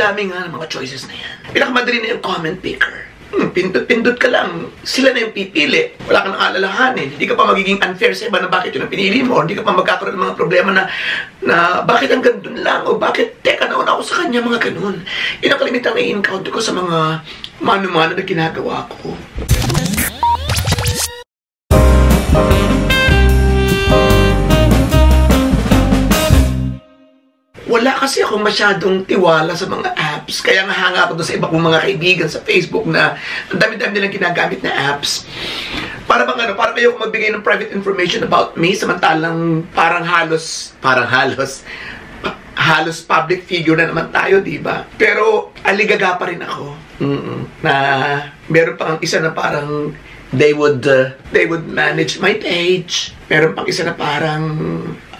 dami nga ng mga choices na yan. Pinakamadali na yung comment picker. Hmm, pindot-pindot ka lang. Sila na yung pipili. Wala kang alalahanin. Hindi ka pa magiging unfair sa iba na bakit yun ang pinili mo. Hindi ka pa magkakaroon ng mga problema na, na bakit ang gandun lang o bakit teka nauna ako sa kanya, mga ganun. Yun ang kalimitang na-encounter ko sa mga mano-mano na ginagawa ko. Wala kasi ako masyadong tiwala sa mga apps. Kaya nga hanga ako sa iba kong mga kaibigan sa Facebook na ang dami-dami nilang ginagamit na apps. Para bang ano, parang ayoko magbigay ng private information about me samantalang parang halos, parang halos, halos public figure na naman tayo, di ba? Pero aligaga pa rin ako. Mm-mm. Na meron pang isa na parang they would uh, they would manage my page. Meron pang isa na parang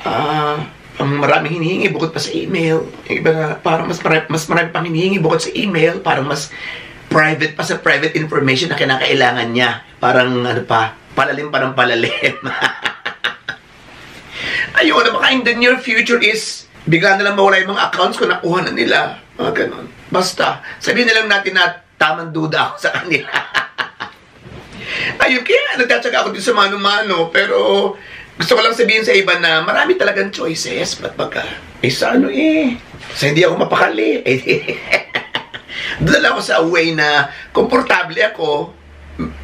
uh, ang maraming hinihingi bukod pa sa email. Iba na parang mas mas marami pang hinihingi bukod sa email, parang mas private pa sa private information na kinakailangan niya. Parang ano pa, palalim pa ng palalim. Ayun, na baka in the near future is bigla na lang mawala yung mga accounts ko nakuha na nila. Mga ganun. Basta, sabihin na lang natin na tamang duda ako sa kanila. Ayun, kaya nagtatsaga ako din sa mano-mano, pero gusto ko lang sabihin sa iba na marami talagang choices. Ba't baka? Eh, sa ano eh? Sa hindi ako mapakali. Eh, doon ako sa way na komportable ako.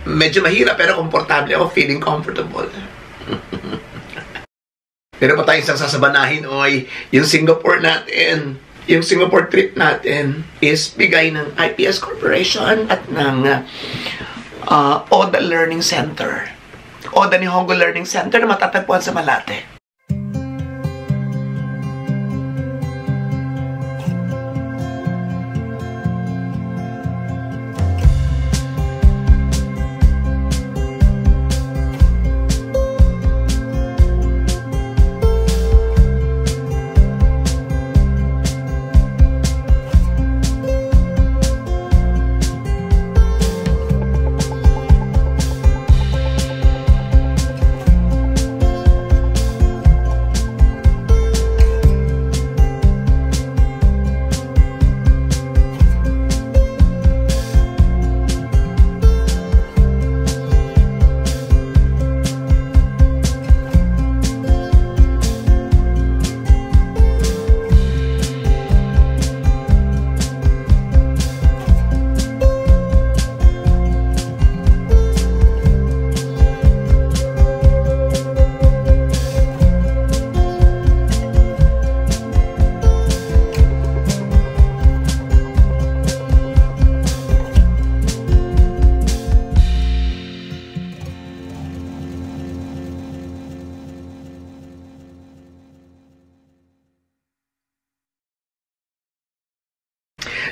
Medyo mahirap pero komportable ako. Feeling comfortable. pero pa tayo isang sasabanahin, oy, yung Singapore natin, yung Singapore trip natin is bigay ng IPS Corporation at ng uh, Oda Learning Center o the Nihongo Learning Center na matatagpuan sa Malate.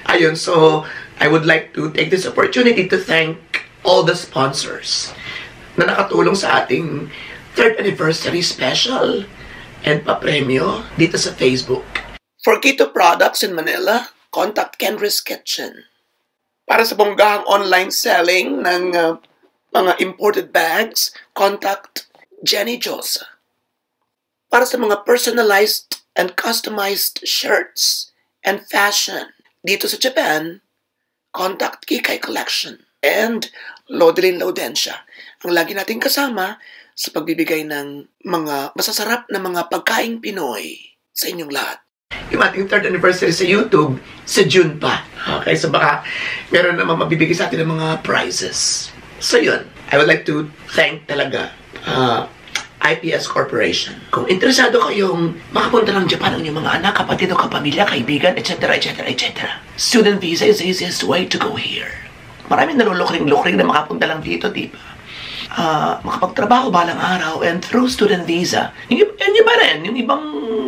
Ayun, so I would like to take this opportunity to thank all the sponsors na nakatulong sa ating third anniversary special and pa-premyo dito sa Facebook. For Keto Products in Manila, contact Kenris Kitchen. Para sa bonggahang online selling ng uh, mga imported bags, contact Jenny Josa. Para sa mga personalized and customized shirts and fashion, dito sa Japan, contact Kikai Collection and Lodelin Laudensia ang lagi nating kasama sa pagbibigay ng mga masasarap na mga pagkaing Pinoy sa inyong lahat. Yung ating third anniversary sa YouTube, sa June pa. Okay, so baka meron naman mabibigay sa atin ng mga prizes. So yun, I would like to thank talaga uh, IPS Corporation. Kung interesado kayong makapunta ng Japan ang inyong mga anak, kapatid o kapamilya, kaibigan, etc., etc., etc. Student visa is the easiest way to go here. Maraming nalulukring-lukring na makapunta lang dito, di ba? Uh, makapagtrabaho balang araw and through student visa. Yung, yung iba rin, yung ibang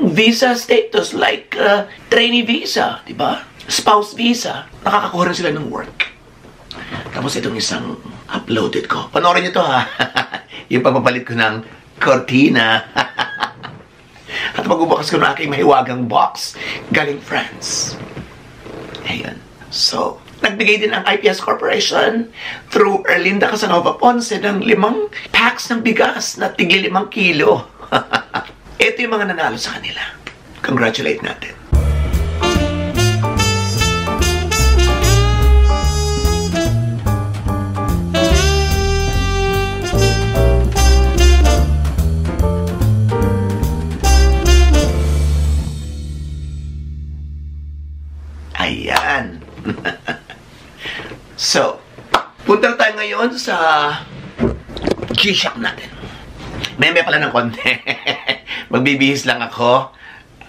visa status like uh, trainee visa, di ba? Spouse visa. Nakakakuha rin sila ng work. Tapos itong isang uploaded ko. Panoorin niyo to ha. yung pagpapalit ko ng cortina. At magbubukas ko ng aking mahiwagang box galing France. Ayan. So, nagbigay din ang IPS Corporation through Erlinda Casanova Ponce ng limang packs ng bigas na tigli limang kilo. Ito yung mga nanalo sa kanila. Congratulate natin. Ngayon sa G-Shock natin. Meme pala ng konti. Magbibihis lang ako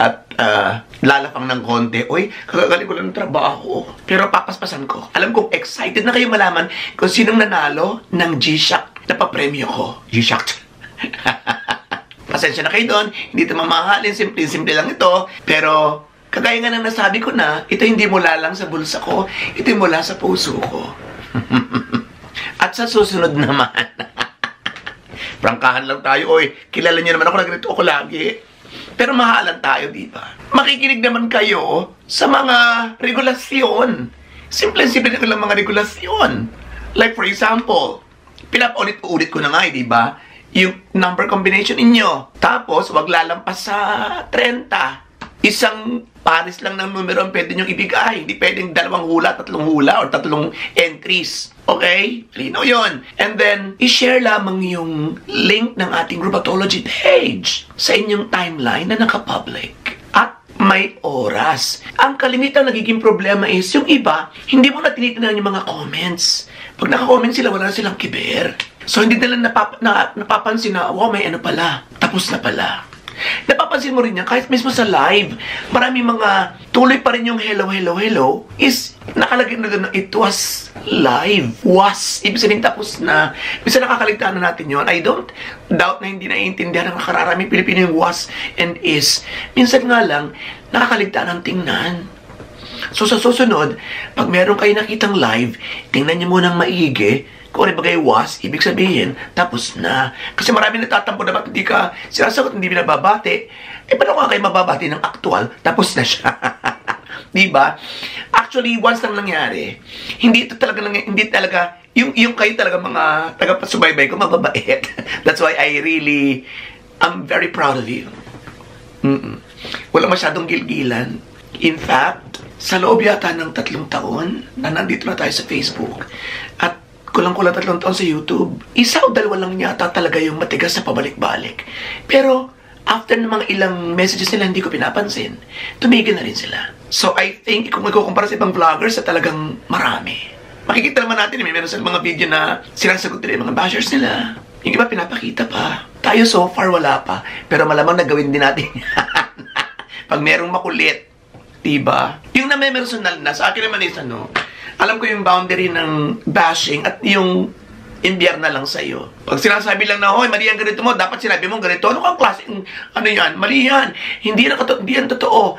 at uh, lalapang ng konti. Uy, kagagaling ko lang ng trabaho. Pero papaspasan ko. Alam kong excited na kayo malaman kung sinong nanalo ng G-Shock na papremyo ko. G-Shock. Pasensya na kayo doon. Hindi ito mamahalin. Simple-simple lang ito. Pero Kagaya nga ng nasabi ko na, ito hindi mula lang sa bulsa ko, ito mula sa puso ko. At sa susunod naman, prangkahan lang tayo, oy, kilala niyo naman ako na ganito ako lagi. Pero mahalan tayo, di ba? Makikinig naman kayo sa mga regulasyon. Simple-simple na lang mga regulasyon. Like for example, pinapaulit-ulit ko na nga, eh, di ba? Yung number combination inyo. Tapos, wag lalampas sa 30 isang pares lang ng numero ang pwede nyo ibigay. Hindi pwedeng dalawang hula, tatlong hula, or tatlong entries. Okay? Lino yon. And then, i-share lamang yung link ng ating Rheumatology page sa inyong timeline na nakapublic. At may oras. Ang kalimitang nagiging problema is, yung iba, hindi mo na tinitingnan yung mga comments. Pag naka-comment sila, wala na silang kiber. So, hindi nila napap na, napapansin na, wow, may ano pala. Tapos na pala. Napapansin mo rin yan, kahit mismo sa live, marami mga tuloy pa rin yung hello, hello, hello, is nakalagay na doon it was live. Was. Ibig sabihin tapos na. Bisa nakakaligtaan na natin yon I don't doubt na hindi naiintindihan ng nakararaming Pilipino yung was and is. Minsan nga lang, nakakaligtaan ang tingnan. So sa susunod, pag meron kayo nakitang live, tingnan niyo munang maigi kung ano bagay was, ibig sabihin, tapos na. Kasi marami nagtatampo na bakit hindi ka sinasagot, hindi binababati. Eh, paano ka kayo mababati ng aktual, tapos na siya. di ba? Actually, once lang nangyari, hindi ito talaga, hindi talaga, yung, yung kayo talaga mga taga-pasubaybay ko, mababait. That's why I really, I'm very proud of you. Mm-mm. Wala masyadong gilgilan. In fact, sa loob yata ng tatlong taon na nandito na tayo sa Facebook kulang-kulang tatlong taon sa YouTube, isa o dalawa lang yata talaga yung matigas sa pabalik-balik. Pero, after ng mga ilang messages nila hindi ko pinapansin, tumigil na rin sila. So, I think, kung magkukumpara sa ibang vloggers, sa talagang marami. Makikita naman natin, may meron silang mga video na sinasagot nila yung mga bashers nila. Yung iba pinapakita pa. Tayo so far wala pa. Pero malamang nagawin din natin. Pag merong makulit, diba? Yung na may personal na, sa akin naman is ano, alam ko yung boundary ng bashing at yung imbiyer na lang sa'yo. Pag sinasabi lang na, hoy, mali ang ganito mo, dapat sinabi mo ganito. Ano kang klaseng, ano yan? Mali yan. Hindi, na hindi yan totoo.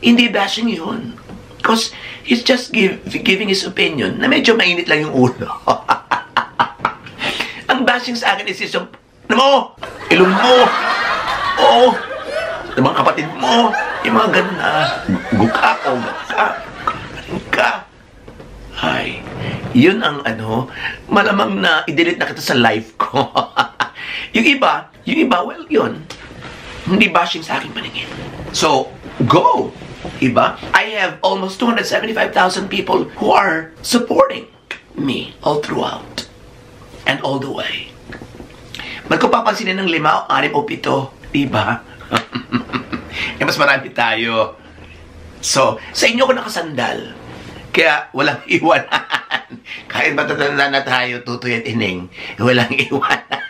Hindi bashing yun. Because he's just give, giving his opinion na medyo mainit lang yung ulo. ang bashing sa akin is yung, ano mo, ilong mo, oo, yung mga kapatid mo, yung mga ganun na, guka o guka, ka, ay, yun ang ano, malamang na i-delete na kita sa life ko. yung iba, yung iba, well, yun. Hindi bashing sa aking paningin. So, go! Iba? I have almost 275,000 people who are supporting me all throughout. And all the way. Ba't ko papansinin ng lima o anim o pito? Diba? eh, mas marami tayo. So, sa inyo ko nakasandal kaya walang iwanan. Kahit matatanda na tayo, tutoy at ining, walang iwanan.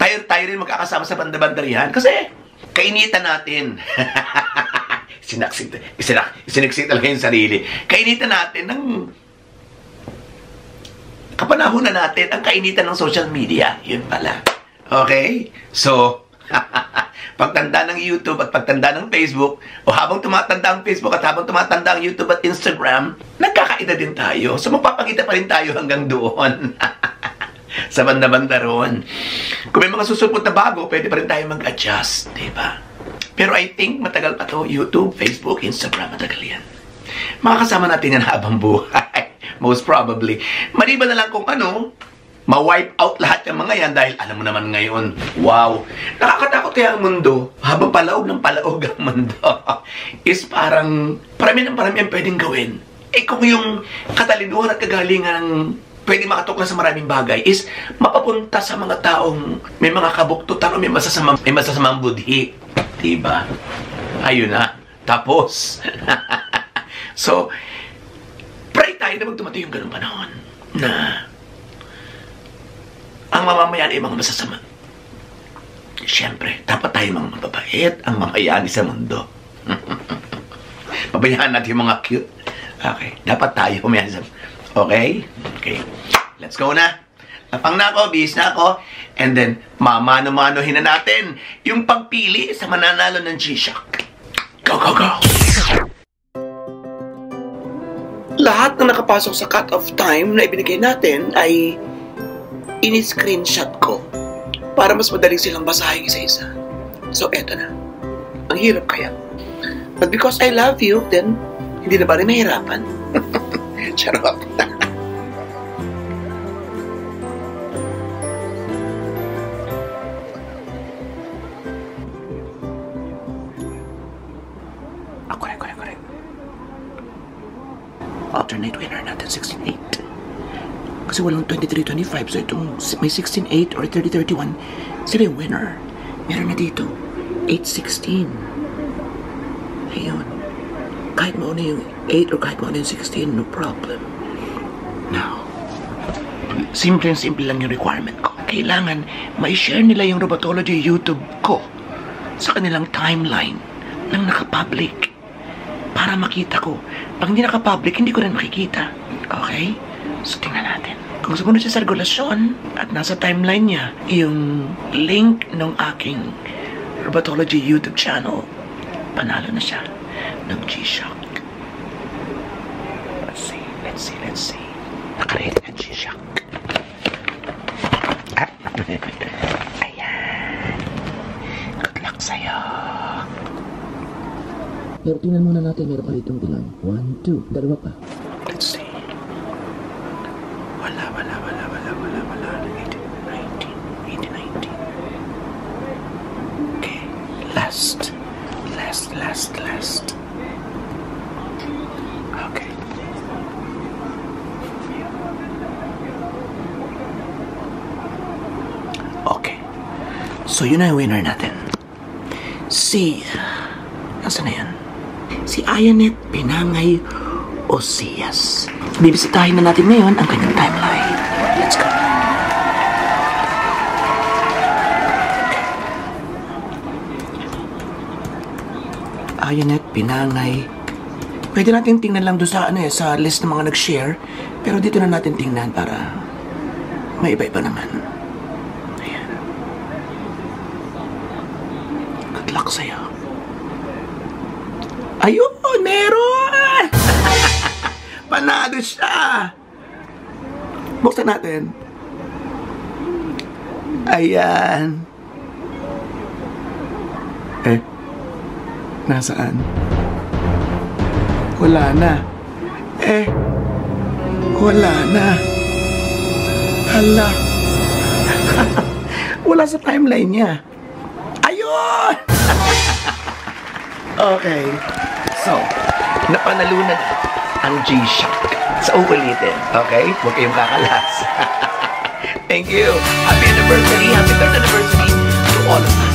tayo, tayo rin magkakasama sa bandabandarihan kasi kainitan natin. Sinaksik, sinak, siniksik talaga yung sarili. Kainitan natin ng kapanahon na natin ang kainitan ng social media. Yun pala. Okay? So, pagtanda ng YouTube at pagtanda ng Facebook, o habang tumatanda ang Facebook at habang tumatanda ang YouTube at Instagram, nagkakaida din tayo. So magpapakita pa rin tayo hanggang doon. sa banda-banda roon. Kung may mga susunod na bago, pwede pa rin tayo mag-adjust, di ba? Pero I think matagal pa to, YouTube, Facebook, Instagram, matagal yan. Makakasama natin yan habang buhay. Most probably. Maliban na lang kung ano, ma-wipe out lahat ng mga yan dahil alam mo naman ngayon, wow, nakakatakot kaya ang mundo, habang palaog ng palaog ang mundo, is parang parami ng parami ang pwedeng gawin. Eh kung yung katalinuhan at kagalingan ng pwede makatuklas sa maraming bagay is mapapunta sa mga taong may mga kabuktutan o may masasamang, may masasamang budhi. Diba? Ayun na. Tapos. so, pray tayo na magtumatay yung ganung panahon na ang mamamayan ay mga masasama. Siyempre, dapat tayo mga mababait, ang mamayani sa mundo. Pabayaan natin yung mga cute. Okay, dapat tayo mamayani sa Okay? Okay. Let's go na. Napang na ako, bihis na ako. And then, mamano-manohin na natin yung pagpili sa mananalo ng G-Shock. Go, go, go! Lahat na nakapasok sa cut-off time na ibinigay natin ay ini-screenshot ko para mas madali silang basahin isa-isa. So, eto na. Ang hirap kaya. But because I love you, then hindi na ba rin nahirapan? Charot. Kasi walang 23-25, so itong may 16-8 or 30-31, sila yung winner. Meron na dito, 8-16. Ayun. Kahit mauna yung 8 or kahit mauna yung 16, no problem. Now, simple and simple lang yung requirement ko. Kailangan ma-share nila yung Robotology YouTube ko sa kanilang timeline nang nakapublic para makita ko. Pag hindi nakapublic, hindi ko rin makikita. Okay? So, tingnan natin. Kung sumunod siya sa regulasyon at nasa timeline niya yung link ng aking Robotology YouTube channel, panalo na siya ng G-Shock. Let's see, let's see, let's see. Nakaredy ng G-Shock. Ah. Ayan. Good luck sa'yo. Pero tingnan muna natin, meron pa ditong ilan. One, two, dalawa pa. Let's see. Wala, wala, wala, wala, wala, wala. 18, 19, 18, 19. Okay. Last. Last, last, last. Okay. Okay. So, yun na yung winner natin. Si... Nasaan na yan? Si Ayanet Pinangay Osias. Bibisitahin na natin ngayon ang kanyang timeline. Let's go. Ayanet Pinangay. Pwede natin tingnan lang doon sa, ano eh, sa list ng mga nag-share. Pero dito na natin tingnan para may iba-iba naman. Luck sa'yo. Ayun! Meron! Panalo siya! Buksan natin. Ayan. Eh, nasaan? Wala na. Eh, wala na. Hala. wala sa timeline niya. Ayun! Okay. So, napanalunan ang G-Shock. Sa uulitin, okay? Huwag kayong kakalas. Thank you. Happy anniversary. Happy third anniversary.